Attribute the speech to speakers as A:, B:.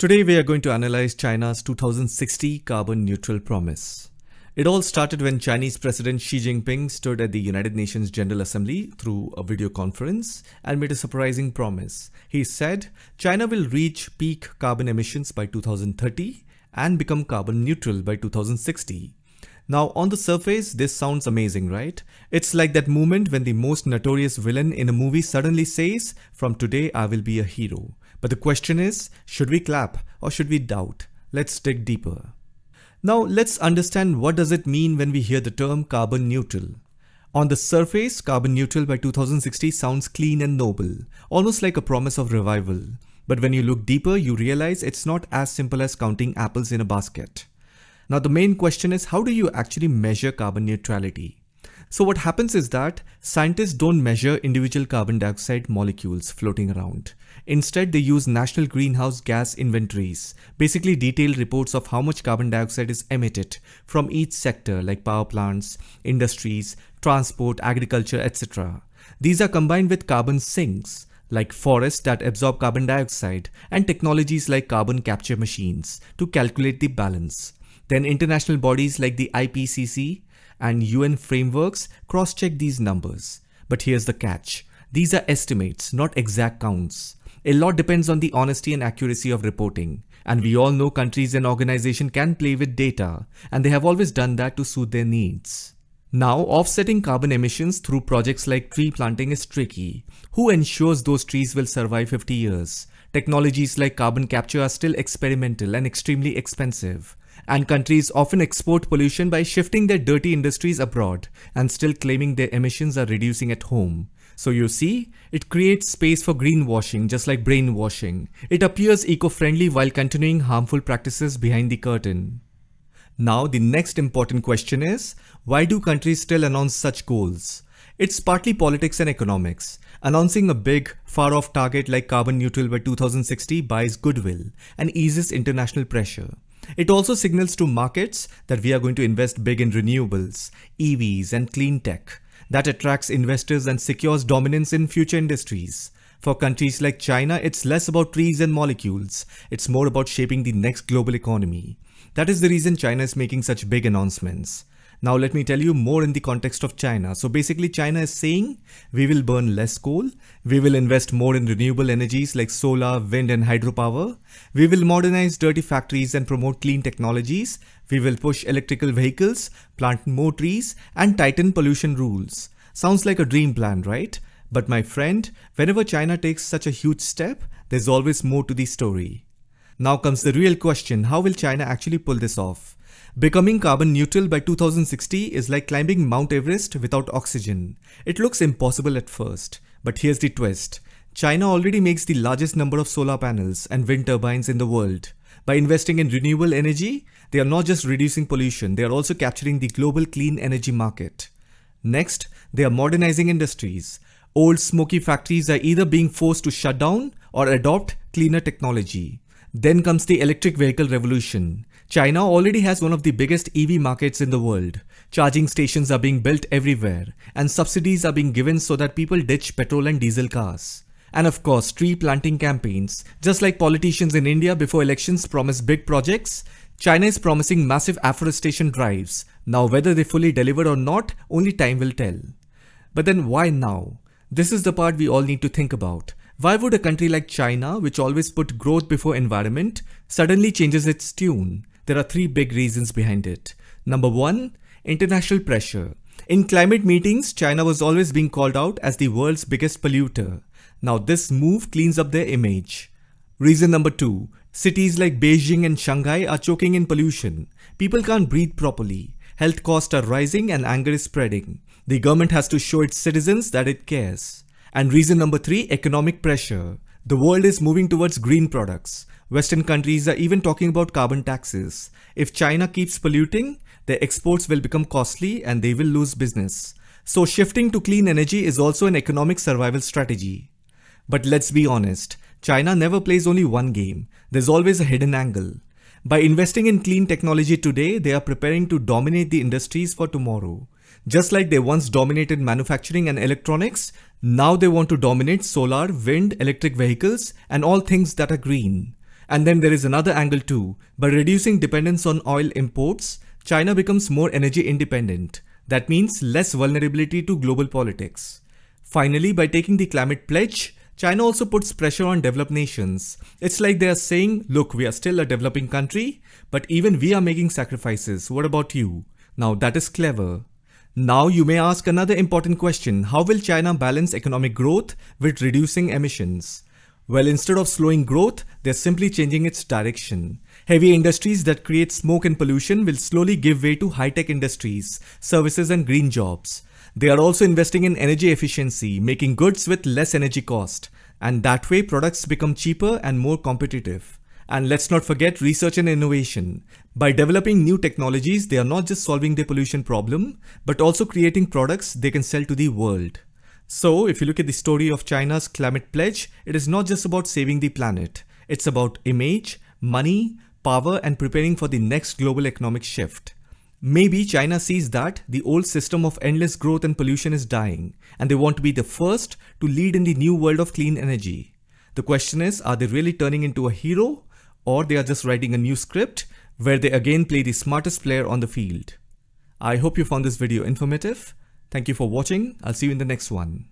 A: Today we are going to analyze China's 2060 carbon neutral promise. It all started when Chinese President Xi Jinping stood at the United Nations General Assembly through a video conference and made a surprising promise. He said China will reach peak carbon emissions by 2030 and become carbon neutral by 2060. Now, on the surface, this sounds amazing, right? It's like that moment when the most notorious villain in a movie suddenly says, From today, I will be a hero. But the question is, should we clap or should we doubt? Let's dig deeper. Now, let's understand what does it mean when we hear the term carbon neutral. On the surface, carbon neutral by 2060 sounds clean and noble, almost like a promise of revival. But when you look deeper, you realize it's not as simple as counting apples in a basket. Now the main question is how do you actually measure carbon neutrality? So what happens is that scientists don't measure individual carbon dioxide molecules floating around. Instead, they use national greenhouse gas inventories, basically detailed reports of how much carbon dioxide is emitted from each sector like power plants, industries, transport, agriculture, etc. These are combined with carbon sinks, like forests that absorb carbon dioxide and technologies like carbon capture machines to calculate the balance. Then international bodies like the IPCC and UN frameworks cross-check these numbers. But here's the catch. These are estimates, not exact counts. A lot depends on the honesty and accuracy of reporting. And we all know countries and organizations can play with data, and they have always done that to suit their needs. Now, offsetting carbon emissions through projects like tree planting is tricky. Who ensures those trees will survive 50 years? Technologies like carbon capture are still experimental and extremely expensive and countries often export pollution by shifting their dirty industries abroad and still claiming their emissions are reducing at home. So you see, it creates space for greenwashing just like brainwashing. It appears eco-friendly while continuing harmful practices behind the curtain. Now the next important question is, why do countries still announce such goals? It's partly politics and economics. Announcing a big, far-off target like carbon neutral by 2060 buys goodwill and eases international pressure. It also signals to markets that we are going to invest big in renewables, EVs and clean tech. That attracts investors and secures dominance in future industries. For countries like China, it's less about trees and molecules. It's more about shaping the next global economy. That is the reason China is making such big announcements. Now let me tell you more in the context of China. So basically China is saying we will burn less coal, we will invest more in renewable energies like solar, wind and hydropower, we will modernize dirty factories and promote clean technologies, we will push electrical vehicles, plant more trees and tighten pollution rules. Sounds like a dream plan, right? But my friend, whenever China takes such a huge step, there's always more to the story. Now comes the real question, how will China actually pull this off? Becoming carbon neutral by 2060 is like climbing Mount Everest without oxygen. It looks impossible at first, but here's the twist. China already makes the largest number of solar panels and wind turbines in the world. By investing in renewable energy, they are not just reducing pollution, they are also capturing the global clean energy market. Next, they are modernizing industries. Old smoky factories are either being forced to shut down or adopt cleaner technology. Then comes the electric vehicle revolution. China already has one of the biggest EV markets in the world. Charging stations are being built everywhere, and subsidies are being given so that people ditch petrol and diesel cars. And of course, tree planting campaigns. Just like politicians in India before elections promise big projects, China is promising massive afforestation drives. Now whether they fully deliver or not, only time will tell. But then why now? This is the part we all need to think about. Why would a country like China, which always put growth before environment, suddenly changes its tune? There are three big reasons behind it. Number one, international pressure. In climate meetings, China was always being called out as the world's biggest polluter. Now this move cleans up their image. Reason number two, cities like Beijing and Shanghai are choking in pollution. People can't breathe properly. Health costs are rising and anger is spreading. The government has to show its citizens that it cares. And reason number three, economic pressure. The world is moving towards green products. Western countries are even talking about carbon taxes. If China keeps polluting, their exports will become costly and they will lose business. So shifting to clean energy is also an economic survival strategy. But let's be honest, China never plays only one game. There's always a hidden angle. By investing in clean technology today, they are preparing to dominate the industries for tomorrow. Just like they once dominated manufacturing and electronics, now they want to dominate solar, wind, electric vehicles, and all things that are green. And then there is another angle too. By reducing dependence on oil imports, China becomes more energy independent. That means less vulnerability to global politics. Finally, by taking the climate pledge, China also puts pressure on developed nations. It's like they are saying, look, we are still a developing country, but even we are making sacrifices. What about you? Now that is clever. Now you may ask another important question. How will China balance economic growth with reducing emissions? Well, instead of slowing growth, they're simply changing its direction. Heavy industries that create smoke and pollution will slowly give way to high-tech industries, services and green jobs. They are also investing in energy efficiency, making goods with less energy cost. And that way products become cheaper and more competitive. And let's not forget research and innovation. By developing new technologies, they are not just solving the pollution problem, but also creating products they can sell to the world. So if you look at the story of China's climate pledge, it is not just about saving the planet. It's about image, money, power and preparing for the next global economic shift. Maybe China sees that the old system of endless growth and pollution is dying and they want to be the first to lead in the new world of clean energy. The question is, are they really turning into a hero or they are just writing a new script where they again play the smartest player on the field? I hope you found this video informative. Thank you for watching. I'll see you in the next one.